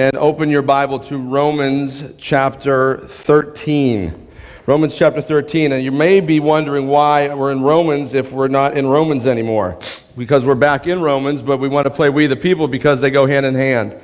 and open your Bible to Romans chapter 13. Romans chapter 13. And you may be wondering why we're in Romans if we're not in Romans anymore. Because we're back in Romans, but we want to play We the People because they go hand in hand.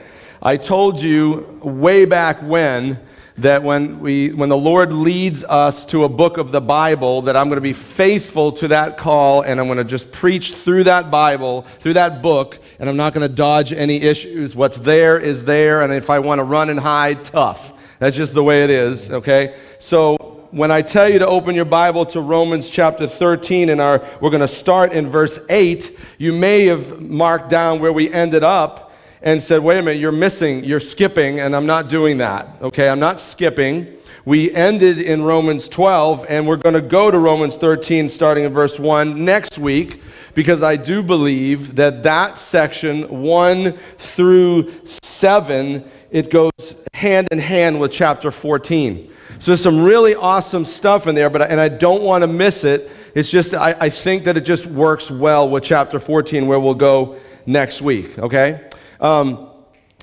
I told you way back when that when, we, when the Lord leads us to a book of the Bible, that I'm going to be faithful to that call and I'm going to just preach through that Bible, through that book, and I'm not going to dodge any issues. What's there is there, and if I want to run and hide, tough. That's just the way it is, okay? So when I tell you to open your Bible to Romans chapter 13, and our, we're going to start in verse 8, you may have marked down where we ended up and said, wait a minute, you're missing, you're skipping, and I'm not doing that. Okay, I'm not skipping. We ended in Romans 12, and we're going to go to Romans 13 starting in verse 1 next week because I do believe that that section 1 through 7 it goes hand in hand with chapter 14. So there's some really awesome stuff in there, but and I don't want to miss it. It's just I, I think that it just works well with chapter 14 where we'll go next week. Okay. Um,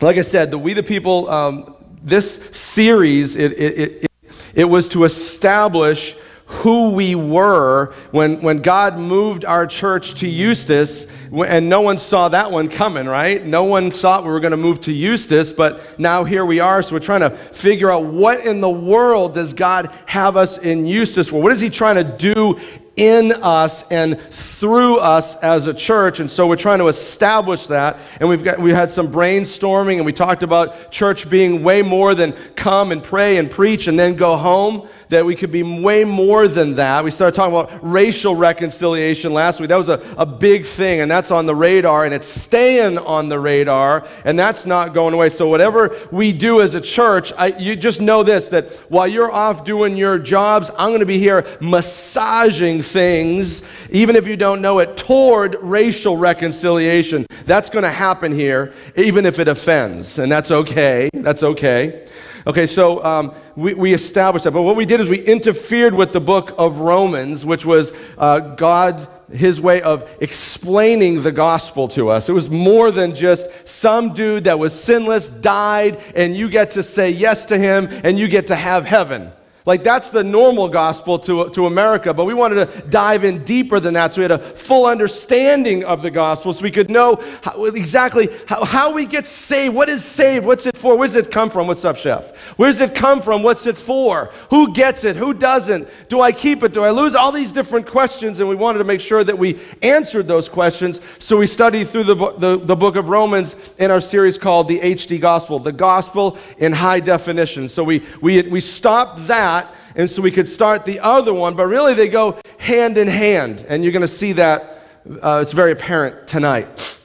like I said, the We the People, um, this series, it, it, it, it was to establish who we were when, when God moved our church to Eustis, and no one saw that one coming, right? No one thought we were going to move to Eustis, but now here we are. So we're trying to figure out what in the world does God have us in Eustis for? What is He trying to do in us and through us as a church and so we're trying to establish that and we've got we had some brainstorming and we talked about church being way more than come and pray and preach and then go home that we could be way more than that we started talking about racial reconciliation last week that was a, a big thing and that's on the radar and it's staying on the radar and that's not going away so whatever we do as a church I, you just know this that while you're off doing your jobs i'm going to be here massaging things, even if you don't know it, toward racial reconciliation. That's going to happen here, even if it offends. And that's okay. That's okay. Okay, so um, we, we established that. But what we did is we interfered with the book of Romans, which was uh, God, his way of explaining the gospel to us. It was more than just some dude that was sinless, died, and you get to say yes to him and you get to have heaven. Like that's the normal gospel to, to America, but we wanted to dive in deeper than that so we had a full understanding of the gospel so we could know how, exactly how, how we get saved. What is saved? What's it for? Where does it come from? What's up, chef? Where does it come from? What's it for? Who gets it? Who doesn't? Do I keep it? Do I lose? All these different questions, and we wanted to make sure that we answered those questions. So we studied through the, the, the book of Romans in our series called the HD Gospel, the gospel in high definition. So we, we, we stopped that and so we could start the other one, but really they go hand in hand, and you're going to see that. Uh, it's very apparent tonight.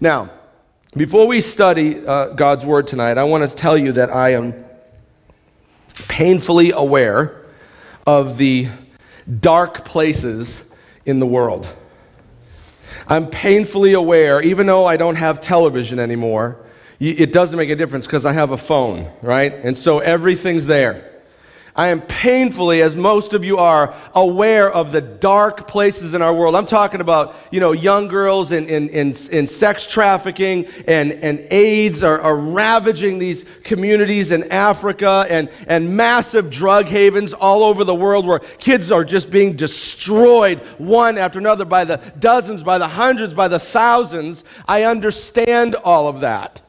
Now, before we study uh, God's Word tonight, I want to tell you that I am painfully aware of the dark places in the world. I'm painfully aware, even though I don't have television anymore, it doesn't make a difference because I have a phone, right? And so everything's there. I am painfully, as most of you are, aware of the dark places in our world. I'm talking about, you know, young girls in, in, in, in sex trafficking and, and AIDS are, are ravaging these communities in Africa and, and massive drug havens all over the world where kids are just being destroyed one after another by the dozens, by the hundreds, by the thousands. I understand all of that.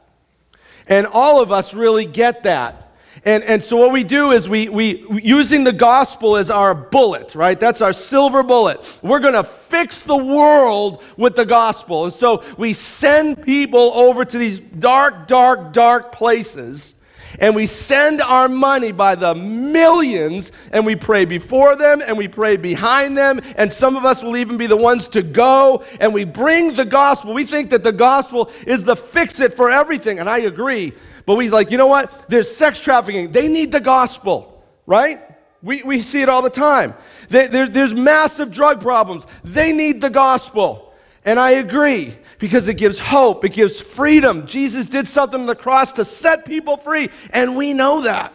And all of us really get that. And, and so what we do is we, we, using the gospel as our bullet, right? That's our silver bullet. We're going to fix the world with the gospel. And so we send people over to these dark, dark, dark places. And we send our money by the millions, and we pray before them, and we pray behind them, and some of us will even be the ones to go, and we bring the gospel. We think that the gospel is the fix it for everything, and I agree. But we like, you know what? There's sex trafficking. They need the gospel, right? We, we see it all the time. They, there, there's massive drug problems. They need the gospel. And I agree because it gives hope, it gives freedom. Jesus did something on the cross to set people free, and we know that.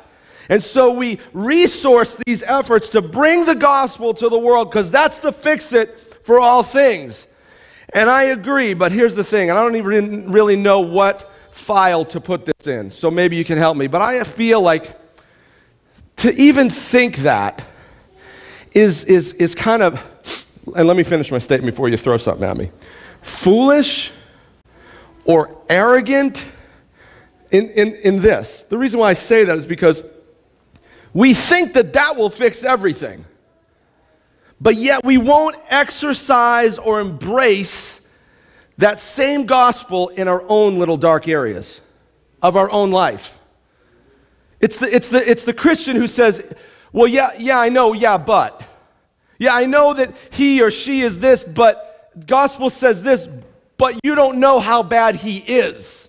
And so we resource these efforts to bring the gospel to the world because that's the fix it for all things. And I agree, but here's the thing, and I don't even really know what file to put this in, so maybe you can help me. But I feel like to even think that is, is, is kind of, and let me finish my statement before you throw something at me foolish or arrogant in, in, in this. The reason why I say that is because we think that that will fix everything, but yet we won't exercise or embrace that same gospel in our own little dark areas of our own life. It's the, it's the, it's the Christian who says, Well, yeah, yeah, I know, yeah, but. Yeah, I know that he or she is this, but gospel says this, but you don't know how bad he is.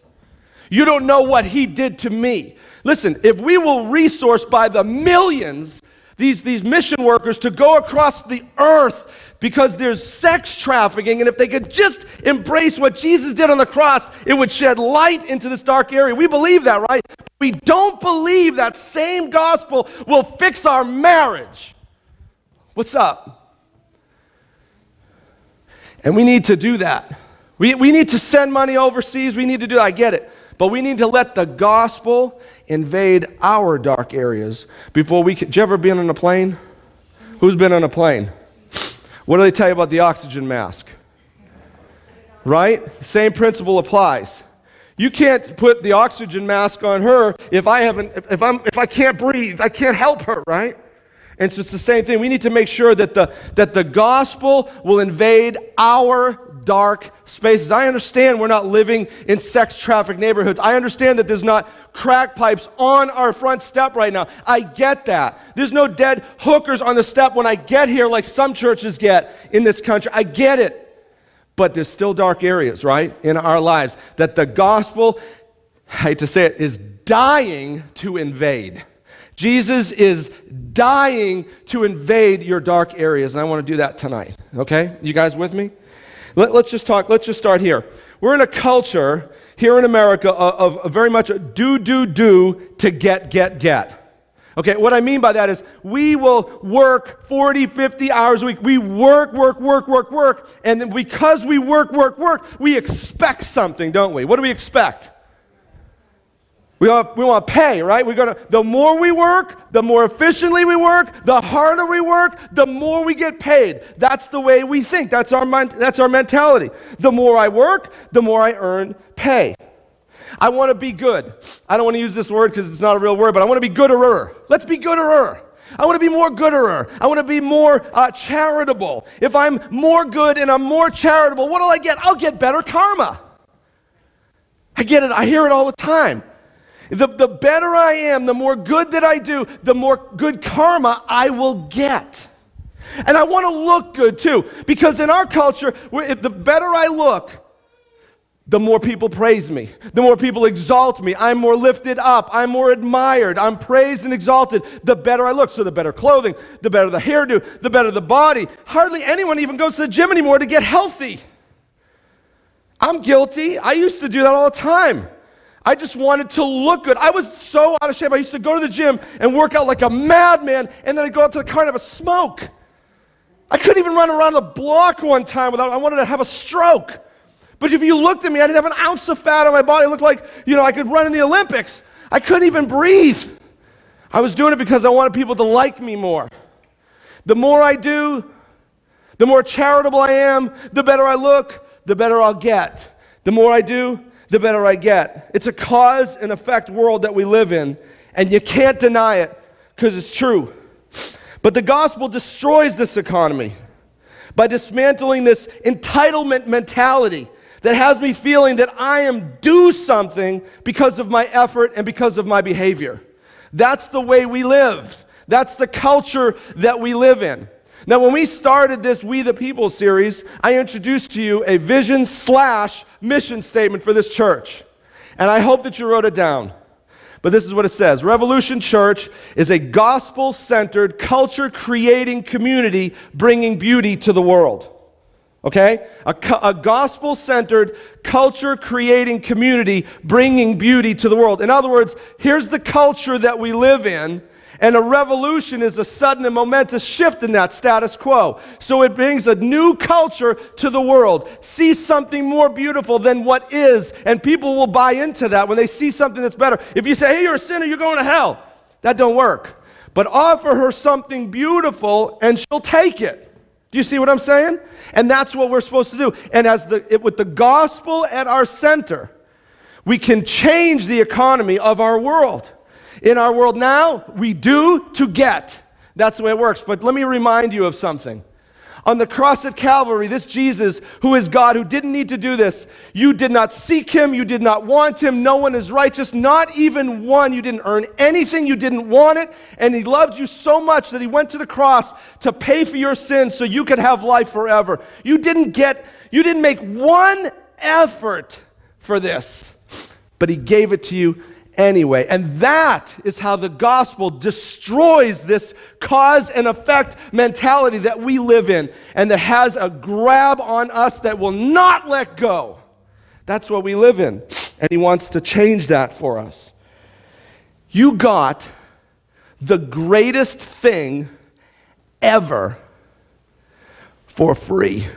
You don't know what he did to me. Listen, if we will resource by the millions these, these mission workers to go across the earth because there's sex trafficking. And if they could just embrace what Jesus did on the cross, it would shed light into this dark area. We believe that, right? We don't believe that same gospel will fix our marriage. What's up? And we need to do that. We, we need to send money overseas. We need to do that. I get it. But we need to let the gospel invade our dark areas before we can. Did you ever been on a plane? Who's been on a plane? What do they tell you about the oxygen mask? Right? Same principle applies. You can't put the oxygen mask on her if I haven't if, if, I'm if I can't breathe. I can't help her, right? And so it's the same thing. We need to make sure that the that the gospel will invade our dark spaces. I understand we're not living in sex trafficked neighborhoods. I understand that there's not crack pipes on our front step right now. I get that. There's no dead hookers on the step when I get here like some churches get in this country. I get it. But there's still dark areas, right, in our lives that the gospel, I hate to say it, is dying to invade. Jesus is dying to invade your dark areas, and I want to do that tonight. Okay? You guys with me? Let, us just talk, let's just start here. We're in a culture here in America of, of very much do, do, do to get, get, get. Okay, what I mean by that is we will work 40, 50 hours a week. We work, work, work, work, work. And because we work, work, work, we expect something, don't we? What do we expect? We want, we want pay, right? We're gonna, the more we work, the more efficiently we work, the harder we work, the more we get paid. That's the way we think. That's our, that's our mentality. The more I work, the more I earn pay. I want to be good. I don't want to use this word because it's not a real word, but I want to be gooderer. Let's be gooderer. I want to be more gooderer. I want to be more uh, charitable. If I'm more good and I'm more charitable, what will I get? I'll get better karma. I get it. I hear it all the time. The, the better I am, the more good that I do, the more good karma I will get. And I want to look good too, because in our culture, the better I look, the more people praise me, the more people exalt me. I'm more lifted up, I'm more admired, I'm praised and exalted, the better I look. So, the better clothing, the better the hairdo, the better the body. Hardly anyone even goes to the gym anymore to get healthy. I'm guilty. I used to do that all the time. I just wanted to look good. I was so out of shape. I used to go to the gym and work out like a madman, and then I'd go out to the car and have a smoke. I couldn't even run around the block one time without, I wanted to have a stroke. But if you looked at me, I didn't have an ounce of fat on my body. It looked like, you know, I could run in the Olympics. I couldn't even breathe. I was doing it because I wanted people to like me more. The more I do, the more charitable I am, the better I look, the better I'll get. The more I do, the better I get. It's a cause and effect world that we live in, and you can't deny it because it's true. But the gospel destroys this economy by dismantling this entitlement mentality that has me feeling that I am due something because of my effort and because of my behavior. That's the way we live. That's the culture that we live in. Now, when we started this We the People series, I introduced to you a vision slash mission statement for this church. And I hope that you wrote it down. But this is what it says Revolution Church is a gospel centered, culture creating community bringing beauty to the world. Okay? A, a gospel centered, culture creating community bringing beauty to the world. In other words, here's the culture that we live in and a revolution is a sudden and momentous shift in that status quo. So it brings a new culture to the world. See something more beautiful than what is, and people will buy into that when they see something that's better. If you say, hey, you're a sinner, you're going to hell, that don't work. But offer her something beautiful, and she'll take it. Do you see what I'm saying? And that's what we're supposed to do. And as the, it, with the gospel at our center, we can change the economy of our world. In our world now, we do to get. That's the way it works. But let me remind you of something. On the cross at Calvary, this Jesus, who is God, who didn't need to do this, you did not seek him, you did not want him, no one is righteous, not even one. You didn't earn anything, you didn't want it, and he loved you so much that he went to the cross to pay for your sins so you could have life forever. You didn't get, you didn't make one effort for this, but he gave it to you anyway. And that is how the gospel destroys this cause and effect mentality that we live in and that has a grab on us that will not let go. That's what we live in. And he wants to change that for us. You got the greatest thing ever for free.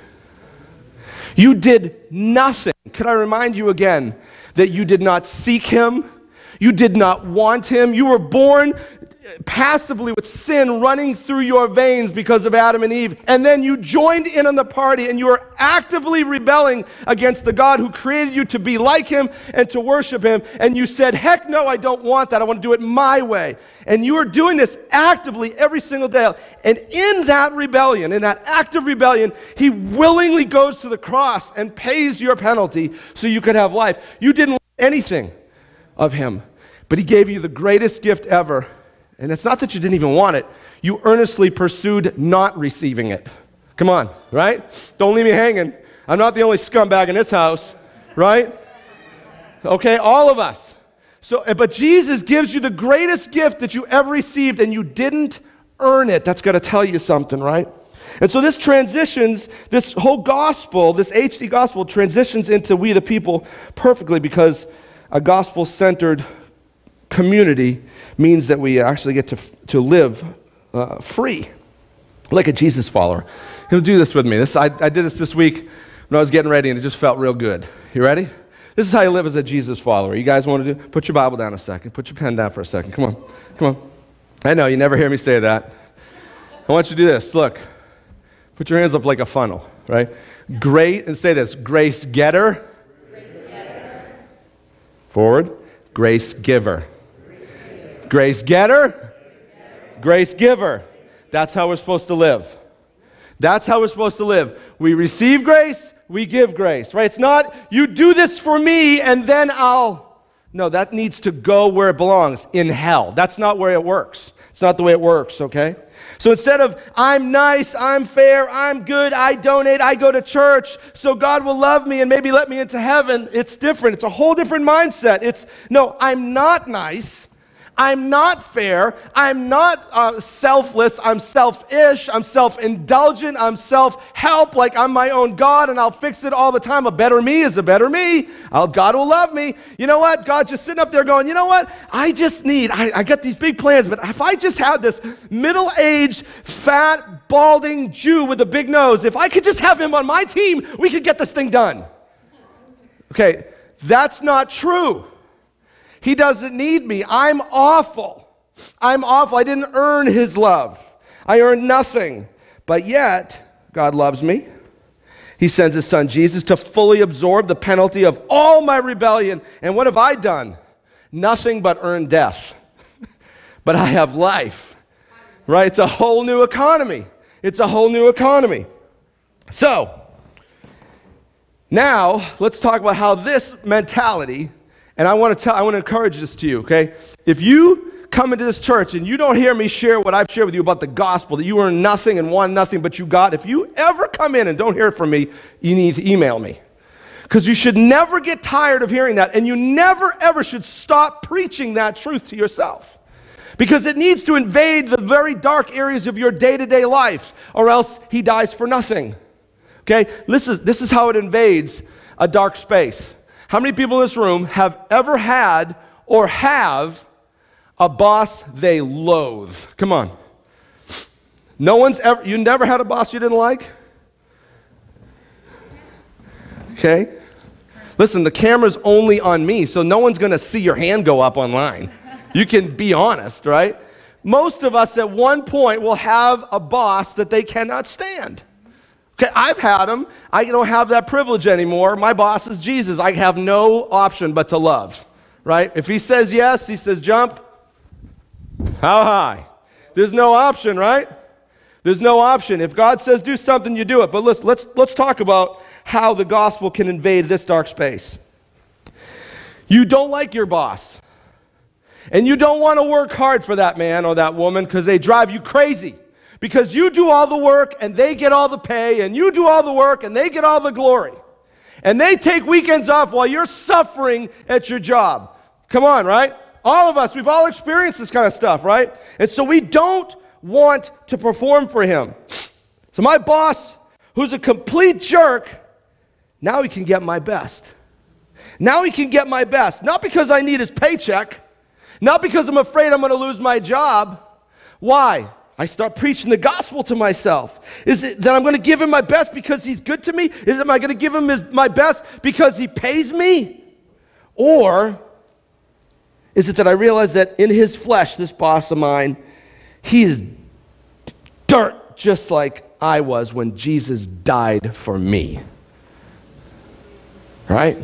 You did nothing. Could I remind you again that you did not seek him? You did not want him. You were born passively with sin running through your veins because of Adam and Eve. And then you joined in on the party and you are actively rebelling against the God who created you to be like him and to worship him. And you said, Heck no, I don't want that. I want to do it my way. And you are doing this actively every single day. And in that rebellion, in that act of rebellion, he willingly goes to the cross and pays your penalty so you could have life. You didn't want anything of him. But he gave you the greatest gift ever. And it's not that you didn't even want it, you earnestly pursued not receiving it. Come on, right? Don't leave me hanging. I'm not the only scumbag in this house, right? Okay, all of us. So, eh, but Jesus gives you the greatest gift that you ever received, and you didn't earn it. That's got to tell you something, right? And so this transitions, this whole gospel, this HD gospel transitions into we the people perfectly because a gospel centered community means that we actually get to, to live uh, free, like a Jesus follower. He'll do this with me. This, I, I did this this week when I was getting ready, and it just felt real good. You ready? This is how you live as a Jesus follower. You guys want to do? Put your Bible down a second. Put your pen down for a second. Come on. Come on. I know you never hear me say that. I want you to do this. Look. Put your hands up like a funnel, right? Great, and say this grace getter. Grace getter. Forward. Grace giver. Grace getter. Grace giver. That's how we're supposed to live. That's how we're supposed to live. We receive grace, we give grace, right? It's not, you do this for me and then I'll. No, that needs to go where it belongs in hell. That's not where it works. It's not the way it works, okay? So instead of, I'm nice, I'm fair, I'm good, I donate, I go to church, so God will love me and maybe let me into heaven, it's different. It's a whole different mindset. It's, no, I'm not nice. I'm not fair. I'm not uh, selfless. I'm selfish. I'm self indulgent. I'm self help, like I'm my own God and I'll fix it all the time. A better me is a better me. I'll, God will love me. You know what? God just sitting up there going, you know what? I just need, I, I got these big plans, but if I just had this middle aged, fat, balding Jew with a big nose, if I could just have him on my team, we could get this thing done. Okay, that's not true. He doesn't need me. I'm awful. I'm awful. I didn't earn his love. I earned nothing. But yet, God loves me. He sends his son Jesus to fully absorb the penalty of all my rebellion. And what have I done? Nothing but earn death. but I have life. Right? It's a whole new economy. It's a whole new economy. So, now let's talk about how this mentality and I want to tell, I want to encourage this to you, okay? If you come into this church and you don't hear me share what I've shared with you about the gospel, that you earn nothing and want nothing but you got, if you ever come in and don't hear it from me, you need to email me. Because you should never get tired of hearing that, and you never ever should stop preaching that truth to yourself. Because it needs to invade the very dark areas of your day to day life, or else he dies for nothing. Okay? This is, this is how it invades a dark space. How many people in this room have ever had or have a boss they loathe? Come on. No one's ever, you never had a boss you didn't like? Okay? Listen, the camera's only on me, so no one's gonna see your hand go up online. You can be honest, right? Most of us at one point will have a boss that they cannot stand. I've had them. I don't have that privilege anymore. My boss is Jesus. I have no option but to love, right? If he says yes, he says jump. How high? There's no option, right? There's no option. If God says do something, you do it. But let's, let's, let's talk about how the gospel can invade this dark space. You don't like your boss. And you don't want to work hard for that man or that woman because they drive you crazy because you do all the work and they get all the pay, and you do all the work and they get all the glory. And they take weekends off while you're suffering at your job. Come on, right? All of us, we've all experienced this kind of stuff, right? And so we don't want to perform for him. So my boss, who's a complete jerk, now he can get my best. Now he can get my best. Not because I need his paycheck, not because I'm afraid I'm going to lose my job. Why? I start preaching the gospel to myself. Is it that I'm going to give him my best because he's good to me? Is it am I going to give him his, my best because he pays me? Or is it that I realize that in his flesh, this boss of mine, he is dirt just like I was when Jesus died for me? Right?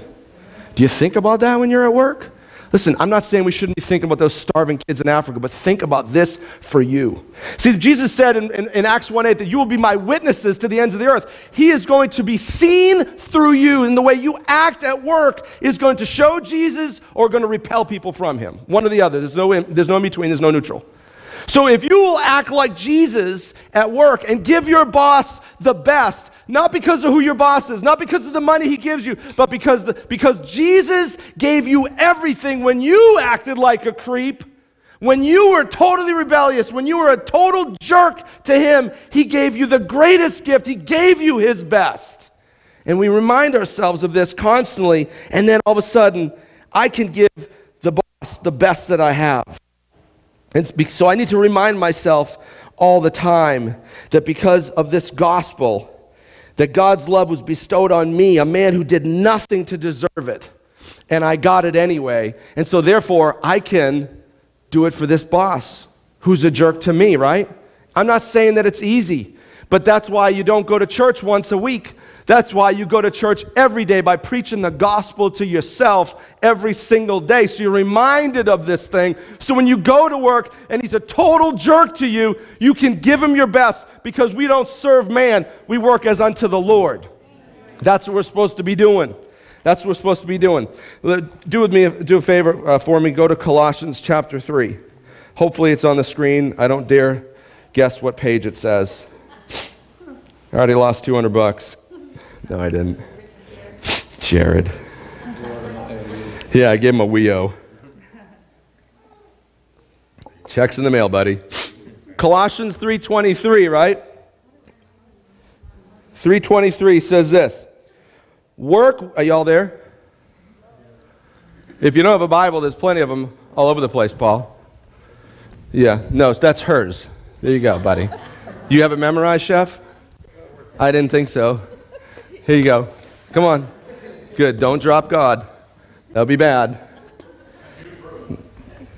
Do you think about that when you're at work? Listen, I'm not saying we shouldn't be thinking about those starving kids in Africa, but think about this for you. See, Jesus said in, in, in Acts 1 8 that you will be my witnesses to the ends of the earth. He is going to be seen through you, and the way you act at work is going to show Jesus or going to repel people from him. One or the other. There's no, there's no in between, there's no neutral. So if you will act like Jesus at work and give your boss the best, not because of who your boss is, not because of the money he gives you, but because, the, because Jesus gave you everything when you acted like a creep, when you were totally rebellious, when you were a total jerk to him, he gave you the greatest gift. He gave you his best. And we remind ourselves of this constantly, and then all of a sudden, I can give the boss the best that I have. And so I need to remind myself all the time that because of this gospel, that God's love was bestowed on me, a man who did nothing to deserve it. and I got it anyway. And so, therefore, I can do it for this boss who's a jerk to me, right? I'm not saying that it's easy, but that's why you don't go to church once a week. That's why you go to church every day by preaching the gospel to yourself every single day. So you're reminded of this thing. So when you go to work and he's a total jerk to you, you can give him your best because we don't serve man, we work as unto the Lord. That's what we're supposed to be doing. That's what we're supposed to be doing. Do with me, do a favor uh, for me. Go to Colossians chapter three. Hopefully, it's on the screen. I don't dare guess what page it says. I already lost 200 bucks. No, I didn't. Jared. Yeah, I gave him a WEO. Checks in the mail, buddy. Colossians 3:23, right? 3:23 says this. Work, are y'all there? If you don't have a Bible, there's plenty of them all over the place, Paul. Yeah, no, that's hers. There you go, buddy. You have it memorized, chef? I didn't think so. Here you go. Come on. Good. Don't drop God. That'll be bad.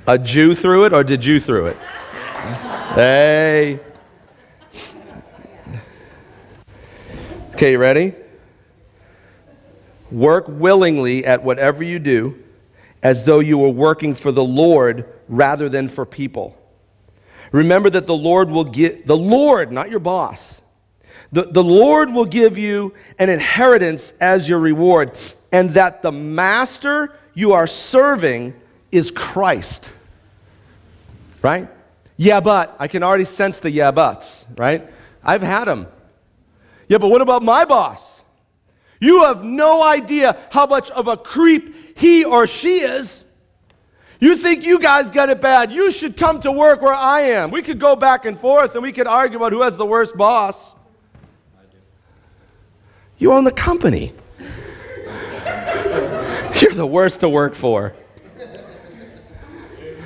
A Jew threw it, or did you throw it? Hey. Okay, you ready? Work willingly at whatever you do as though you were working for the Lord rather than for people. Remember that the Lord will give, the Lord, not your boss, the, the Lord will give you an inheritance as your reward, and that the master you are serving is Christ. Right? Yeah, but I can already sense the yeah, buts, right? I've had them. Yeah, but what about my boss? You have no idea how much of a creep he or she is. You think you guys got it bad. You should come to work where I am. We could go back and forth and we could argue about who has the worst boss. You own the company. You're the worst to work for.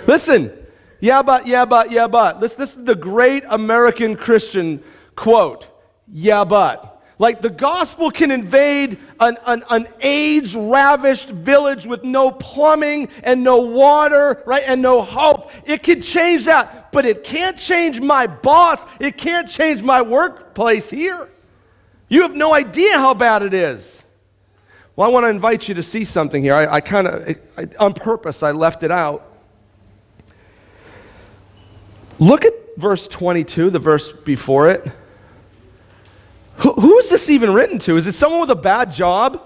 Listen, yeah, but, yeah, but, yeah, but. This, this is the great American Christian quote. Yeah, but. Like the gospel can invade an, an, an AIDS ravished village with no plumbing and no water, right, and no hope. It can change that, but it can't change my boss. It can't change my workplace here. You have no idea how bad it is. Well, I want to invite you to see something here. I, I kind of, on purpose, I left it out. Look at verse 22, the verse before it. Who, who is this even written to? Is it someone with a bad job?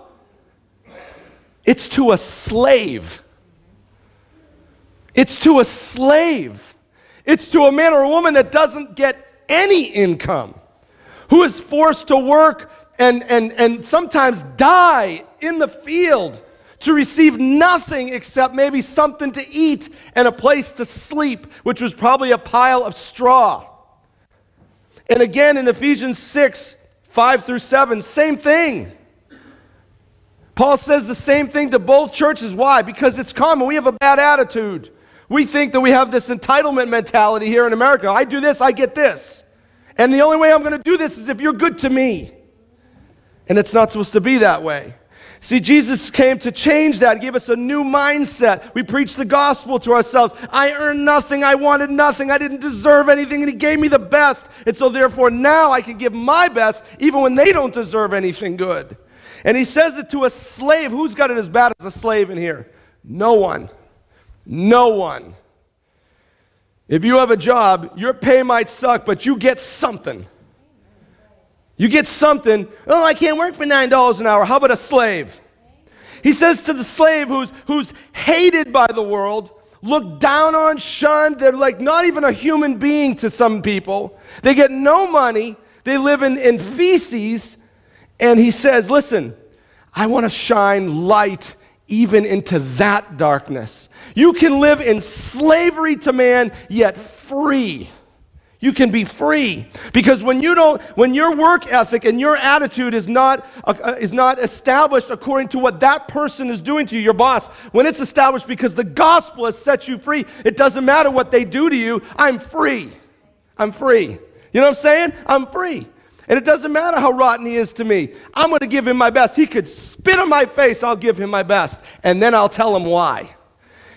It's to a slave. It's to a slave. It's to a man or a woman that doesn't get any income, who is forced to work and, and, and sometimes die in the field to receive nothing except maybe something to eat and a place to sleep, which was probably a pile of straw. And again in Ephesians 6, 5 through 7, same thing. Paul says the same thing to both churches. Why? Because it's common. We have a bad attitude. We think that we have this entitlement mentality here in America. I do this, I get this. And the only way I'm going to do this is if you're good to me. And it's not supposed to be that way. See, Jesus came to change that, give us a new mindset. We preach the gospel to ourselves. I earned nothing. I wanted nothing. I didn't deserve anything, and He gave me the best. And so, therefore, now I can give my best even when they don't deserve anything good. And He says it to a slave. Who's got it as bad as a slave in here? No one. No one. If you have a job, your pay might suck, but you get something. You get something, oh, I can't work for $9 an hour. How about a slave? He says to the slave who's, who's hated by the world, looked down on, shunned, they're like not even a human being to some people. They get no money, they live in, in feces. And he says, Listen, I want to shine light even into that darkness. You can live in slavery to man, yet free. You can be free because when you don't, when your work ethic and your attitude is not uh, is not established according to what that person is doing to you, your boss. When it's established because the gospel has set you free, it doesn't matter what they do to you. I'm free. I'm free. You know what I'm saying? I'm free. And it doesn't matter how rotten he is to me. I'm going to give him my best. He could spit on my face, I'll give him my best. And then I'll tell him why.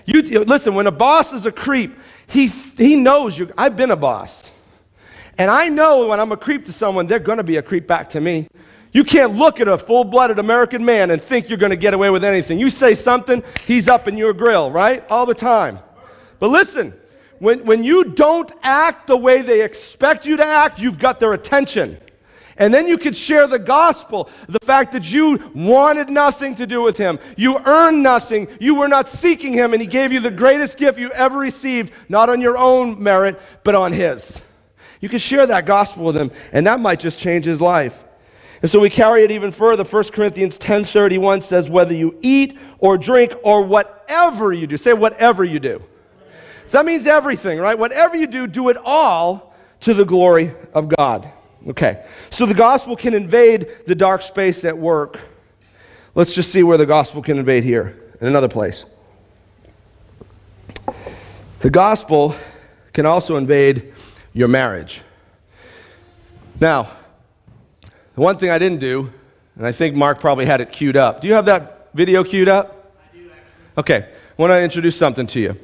You, you- listen, when a boss is a creep, he, he knows you. I've been a boss. And I know when I'm a creep to someone, they're going to be a creep back to me. You can't look at a full blooded American man and think you're going to get away with anything. You say something, he's up in your grill, right? All the time. But listen, when, when you don't act the way they expect you to act, you've got their attention. And then you could share the gospel, the fact that you wanted nothing to do with him. You earned nothing. You were not seeking him, and he gave you the greatest gift you ever received, not on your own merit, but on his. You can share that gospel with him, and that might just change his life. And so we carry it even further. 1 Corinthians 10:31 says, whether you eat or drink or whatever you do, say whatever you do. So that means everything, right? Whatever you do, do it all to the glory of God. Okay. So the gospel can invade the dark space at work. Let's just see where the gospel can invade here in another place. The gospel can also invade your marriage. Now, the one thing I didn't do, and I think Mark probably had it queued up. Do you have that video queued up? I do. Okay. I want to introduce something to you.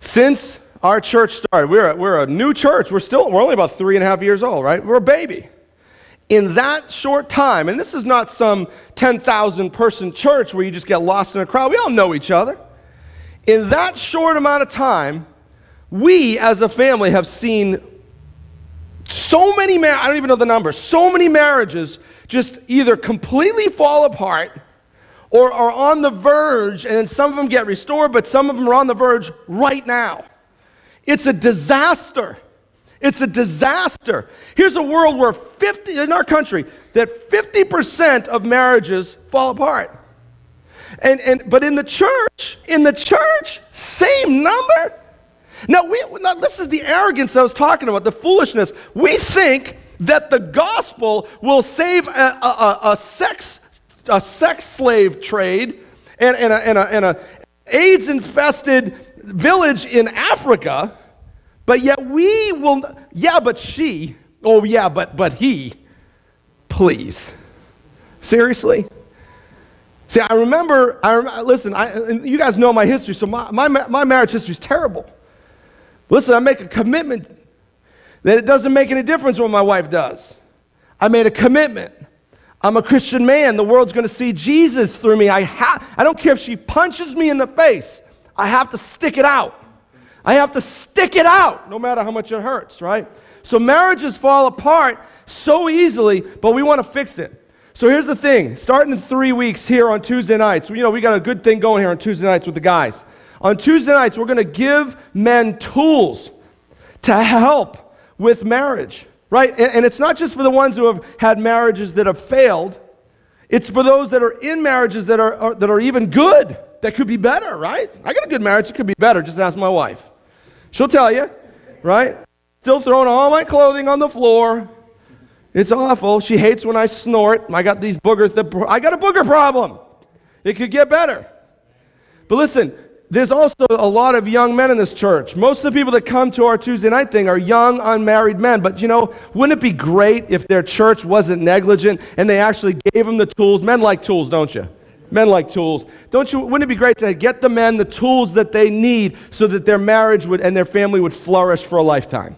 Since our church started, we're a, we're a new church. We're still, we're only about three and a half years old, right? We're a baby. In that short time, and this is not some 10,000 person church where you just get lost in a crowd. We all know each other. In that short amount of time, we as a family have seen so many, mar- I don't even know the number, so many marriages just either completely fall apart or are on the verge, and some of them get restored, but some of them are on the verge right now. It's a disaster. It's a disaster. Here's a world where 50, in our country, that 50% of marriages fall apart. And, and, but in the church, in the church, same number. Now, we, now, this is the arrogance I was talking about, the foolishness. We think that the gospel will save a, a, a, a sex, a sex slave trade and, and, a, and, a, and a AIDS infested village in Africa, but yet we will, yeah, but she, oh, yeah, but, but he, please. Seriously? See, I remember, I listen, I, you guys know my history, so my, my, my marriage history is terrible. Listen, I make a commitment that it doesn't make any difference what my wife does. I made a commitment. I'm a Christian man. The world's going to see Jesus through me. I, ha- I don't care if she punches me in the face, I have to stick it out. I have to stick it out no matter how much it hurts, right? So marriages fall apart so easily, but we want to fix it. So here's the thing starting in three weeks here on Tuesday nights, you know, we got a good thing going here on Tuesday nights with the guys. On Tuesday nights, we're going to give men tools to help with marriage, right? And, and it's not just for the ones who have had marriages that have failed, it's for those that are in marriages that are, are, that are even good, that could be better, right? I got a good marriage, it could be better. Just ask my wife. She'll tell you, right? Still throwing all my clothing on the floor. It's awful. She hates when I snort. I got these booger. Th- I got a booger problem. It could get better. But listen, there's also a lot of young men in this church. Most of the people that come to our Tuesday night thing are young, unmarried men. But you know, wouldn't it be great if their church wasn't negligent and they actually gave them the tools? Men like tools, don't you? Men like tools. Don't you? Wouldn't it be great to get the men the tools that they need so that their marriage would and their family would flourish for a lifetime?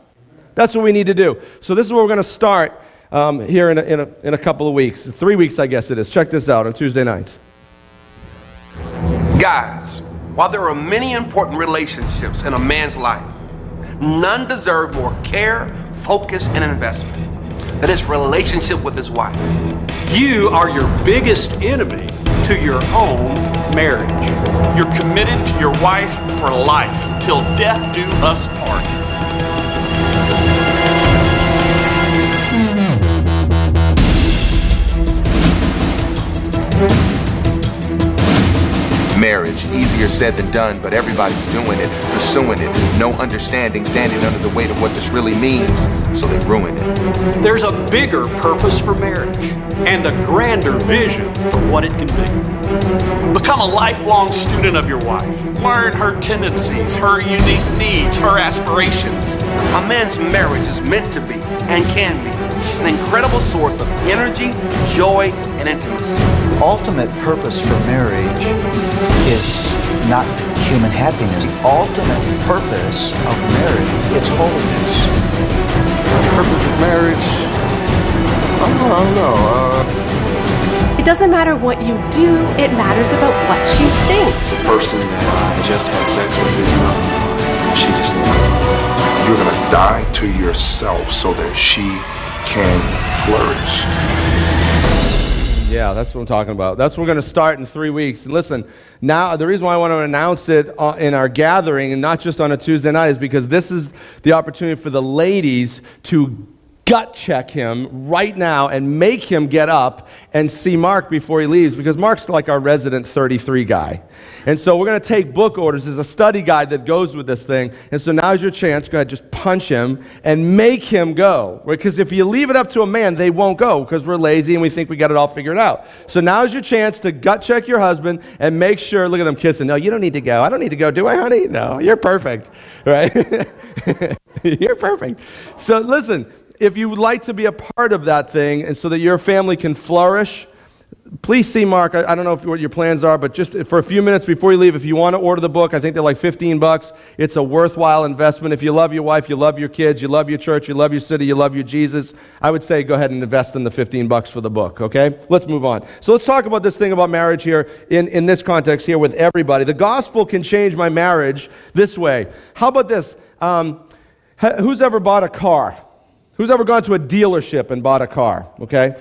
That's what we need to do. So this is where we're going to start um, here in a, in, a, in a couple of weeks. Three weeks, I guess it is. Check this out on Tuesday nights. Guys, while there are many important relationships in a man's life, none deserve more care, focus, and investment than his relationship with his wife. You are your biggest enemy to your own marriage. You're committed to your wife for life, till death do us part. Marriage, easier said than done, but everybody's doing it, pursuing it, no understanding, standing under the weight of what this really means, so they ruin it. There's a bigger purpose for marriage. And a grander vision of what it can be. Become a lifelong student of your wife. Learn her tendencies, her unique needs, her aspirations. A man's marriage is meant to be and can be an incredible source of energy, joy, and intimacy. ultimate purpose for marriage is not human happiness. The ultimate purpose of marriage is holiness. The purpose of marriage? I don't know. I don't know. Uh, It doesn't matter what you do, it matters about what she thinks. the person that I just had sex with is not mine. She just lied. You're gonna die to yourself so that she can flourish. Yeah, that's what I'm talking about. That's what we're going to start in three weeks. And listen, now the reason why I want to announce it uh, in our gathering and not just on a Tuesday night is because this is the opportunity for the ladies to gut check him right now and make him get up and see Mark before he leaves because Mark's like our resident 33 guy. And so we're going to take book orders. There's a study guide that goes with this thing. And so now's your chance. Go ahead, just punch him and make him go. Because if you leave it up to a man, they won't go because we're lazy and we think we got it all figured out. So now's your chance to gut check your husband and make sure, look at them kissing. No, you don't need to go. I don't need to go, do I, honey? No, you're perfect. Right? you're perfect. So listen, if you would like to be a part of that thing and so that your family can flourish, please see Mark. I, I don't know if, what your plans are, but just for a few minutes before you leave, if you want to order the book, I think they're like 15 bucks. It's a worthwhile investment. If you love your wife, you love your kids, you love your church, you love your city, you love your Jesus, I would say go ahead and invest in the 15 bucks for the book, okay? Let's move on. So let's talk about this thing about marriage here in, in this context here with everybody. The gospel can change my marriage this way. How about this? Um, who's ever bought a car? Who's ever gone to a dealership and bought a car? Okay?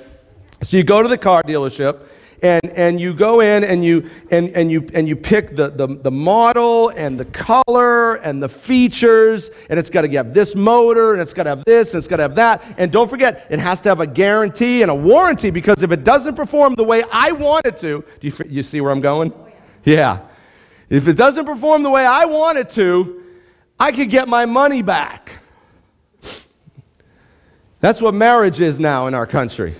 So you go to the car dealership and, and you go in and you and, and you and you pick the, the, the model and the color and the features, and it's got to have this motor and it's got to have this and it's got to have that. And don't forget, it has to have a guarantee and a warranty because if it doesn't perform the way I want it to, do you, you see where I'm going? Oh, yeah. If it doesn't perform the way I want it to, I could get my money back. That's what marriage is now in our country.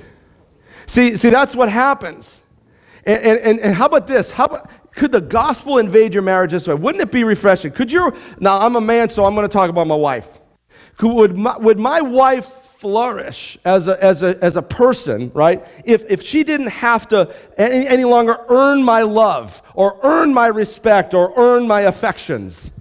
See, see that's what happens. And, and, and, how about this? How about, could the gospel invade your marriage this way? Wouldn't it be refreshing? Could you, now I'm a man, so I'm going to talk about my wife. Could, would, my, would my wife flourish as a, as a, as a person, right? If, if she didn't have to any, any longer earn my love or earn my respect or earn my affections.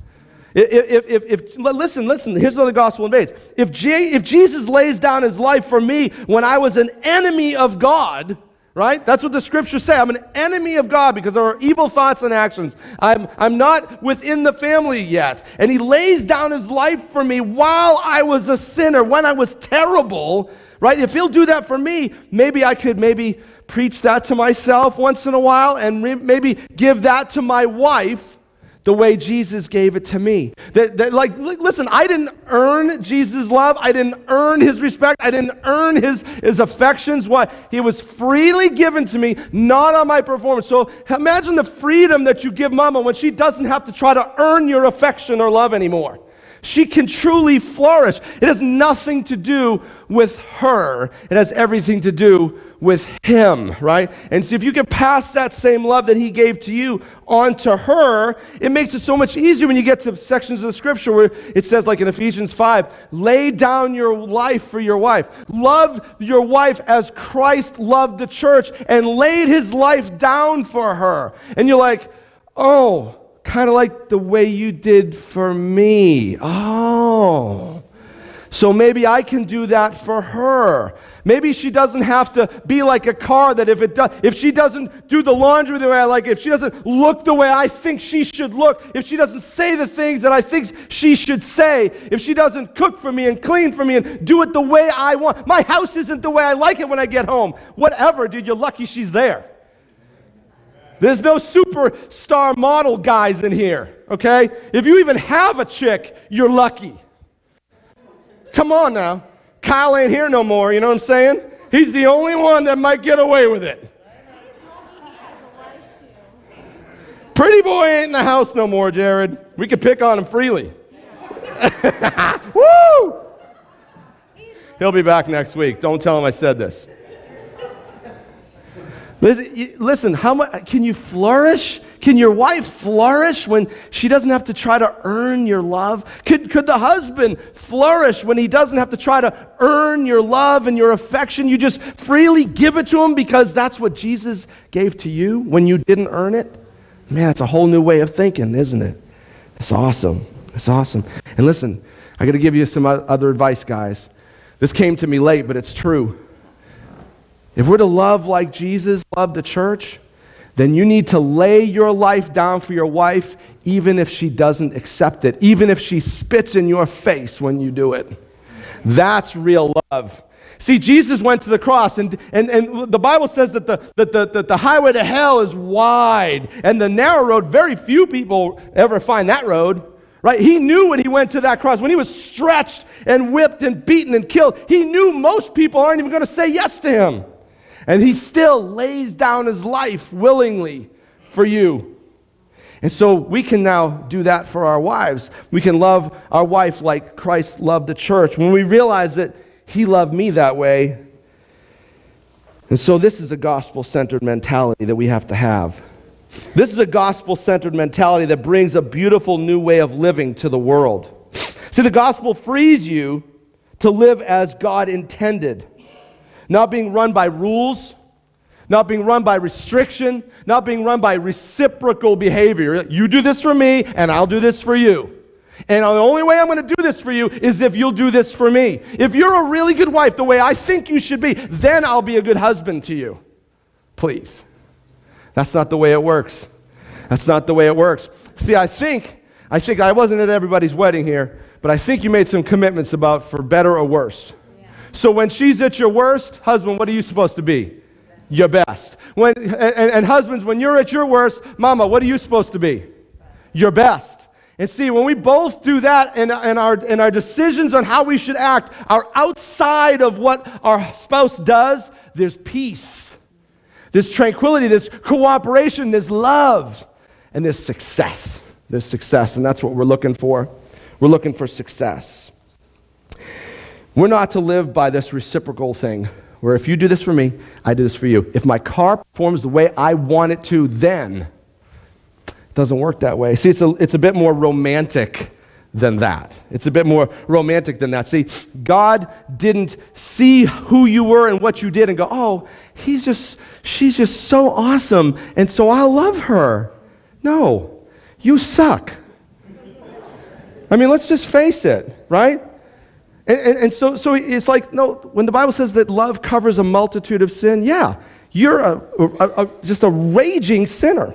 If, if, if, listen, listen, here's another the gospel invades. If, J, if Jesus lays down his life for me when I was an enemy of God, right? That's what the scriptures say. I'm an enemy of God because there are evil thoughts and actions. I'm, I'm not within the family yet. And he lays down his life for me while I was a sinner, when I was terrible, right? If he'll do that for me, maybe I could maybe preach that to myself once in a while and maybe give that to my wife the way Jesus gave it to me. That, that, like, listen, I didn't earn Jesus' love. I didn't earn his respect. I didn't earn his, his affections. Why? He was freely given to me, not on my performance. So imagine the freedom that you give mama when she doesn't have to try to earn your affection or love anymore. She can truly flourish. It has nothing to do with her, it has everything to do with him, right? And so if you can pass that same love that he gave to you onto her, it makes it so much easier when you get to sections of the scripture where it says, like in Ephesians 5, lay down your life for your wife. Love your wife as Christ loved the church and laid his life down for her. And you're like, oh, kind of like the way you did for me. Oh. So maybe I can do that for her. Maybe she doesn't have to be like a car that if it does, if she doesn't do the laundry the way I like, it, if she doesn't look the way I think she should look, if she doesn't say the things that I think she should say, if she doesn't cook for me and clean for me and do it the way I want, my house isn't the way I like it when I get home. Whatever, dude, you're lucky she's there. There's no superstar model guys in here, okay? If you even have a chick, you're lucky. Come on now. Kyle ain't here no more, you know what I'm saying? He's the only one that might get away with it. Pretty boy ain't in the house no more, Jared. We could pick on him freely. Woo! He'll be back next week. Don't tell him I said this. Listen, how much can you flourish? Can your wife flourish when she doesn't have to try to earn your love? Could, could the husband flourish when he doesn't have to try to earn your love and your affection? You just freely give it to him because that's what Jesus gave to you when you didn't earn it? Man, it's a whole new way of thinking, isn't it? It's awesome. It's awesome. And listen, I got to give you some other advice, guys. This came to me late, but it's true. If we're to love like Jesus loved the church, then you need to lay your life down for your wife, even if she doesn't accept it, even if she spits in your face when you do it. That's real love. See, Jesus went to the cross, and, and, and the Bible says that the, that, the, that the highway to hell is wide, and the narrow road, very few people ever find that road. Right? He knew when he went to that cross, when he was stretched and whipped and beaten and killed, he knew most people aren't even going to say yes to him. And he still lays down his life willingly for you. And so we can now do that for our wives. We can love our wife like Christ loved the church when we realize that he loved me that way. And so this is a gospel centered mentality that we have to have. This is a gospel centered mentality that brings a beautiful new way of living to the world. See, the gospel frees you to live as God intended, not being run by rules, not being run by restriction, not being run by reciprocal behavior. You do this for me, and I'll do this for you. And the only way I'm going to do this for you is if you'll do this for me. If you're a really good wife, the way I think you should be, then I'll be a good husband to you. Please. That's not the way it works. That's not the way it works. See, I think, I think I wasn't at everybody's wedding here, but I think you made some commitments about for better or worse. So when she's at your worst, husband, what are you supposed to be? Your best. When, and, and husbands, when you're at your worst, mama, what are you supposed to be? Your best. And see, when we both do that and, and, our, and our decisions on how we should act are outside of what our spouse does, there's peace. There's tranquility, there's cooperation, there's love, and there's success. There's success, and that's what we're looking for. We're looking for success. We're not to live by this reciprocal thing where if you do this for me, I do this for you. If my car performs the way I want it to, then it doesn't work that way. See, it's a, it's a bit more romantic than that. It's a bit more romantic than that. See, God didn't see who you were and what you did and go, oh, he's just, she's just so awesome, and so I'll love her. No, you suck. I mean, let's just face it, right? And, and, and, so, so it's like, no, when the Bible says that love covers a multitude of sin, yeah, you're a, a, a, just a raging sinner.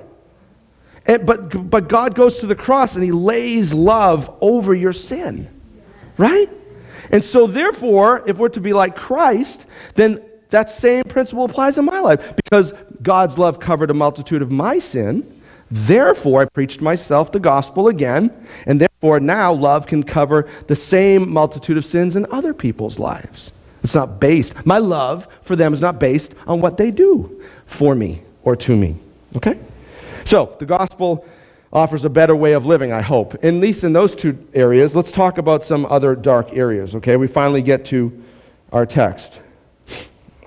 And, but, but God goes to the cross and he lays love over your sin, right? And so, therefore, if we're to be like Christ, then that same principle applies in my life because God's love covered a multitude of my sin. Therefore, I preached myself the gospel again, and therefore now love can cover the same multitude of sins in other people's lives. It's not based, my love for them is not based on what they do for me or to me. Okay? So, the gospel offers a better way of living, I hope. At least in those two areas, let's talk about some other dark areas, okay? We finally get to our text.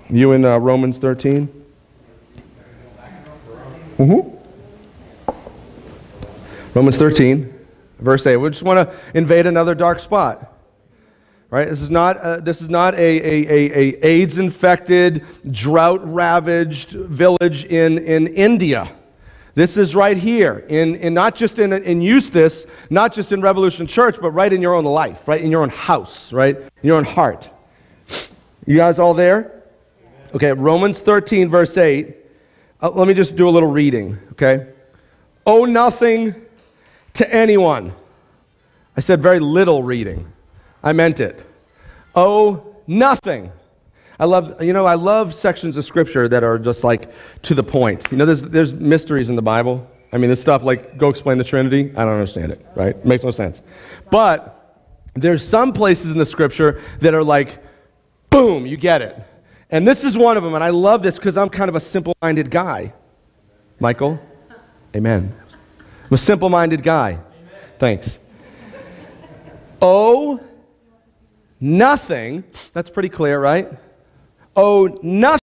You in uh, Romans 13? Mm-hmm. Romans 13, verse 8. We just want to invade another dark spot. Right? This is not, uh, this is not a, a, a, a AIDS-infected, drought-ravaged village in, in India. This is right here, in, in not just in, in Eustis, not just in Revolution Church, but right in your own life, right in your own house, right in your own heart. You guys all there? Okay, Romans 13, verse 8. Uh, let me just do a little reading, okay? Owe nothing to anyone. I said very little reading. I meant it. Owe nothing. I love, you know, I love sections of scripture that are just like to the point. You know, there's, there's mysteries in the Bible. I mean, this stuff like go explain the Trinity. I don't understand it, right? It makes no sense. But there's some places in the scripture that are like, boom, you get it. And this is one of them, and I love this because I'm kind of a simple minded guy. Michael? Amen. I'm a simple minded guy. Amen. Thanks. Owe nothing. That's pretty clear, right? Owe nothing